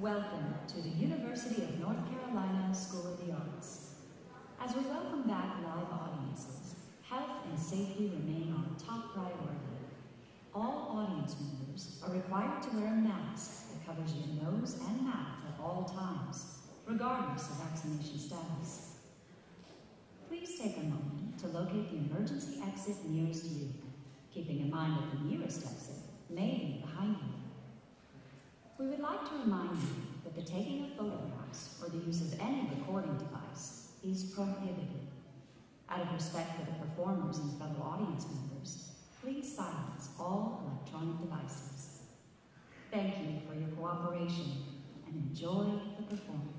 Welcome to the University of North Carolina School of the Arts. As we welcome back live audiences, health and safety remain our top priority. All audience members are required to wear a mask that covers your nose and mouth at all times, regardless of vaccination status. Please take a moment to locate the emergency exit nearest you, keeping in mind that the nearest exit may be behind you. We would like to remind you that the taking of photographs or the use of any recording device is prohibited. Out of respect for the performers and fellow audience members, please silence all electronic devices. Thank you for your cooperation and enjoy the performance.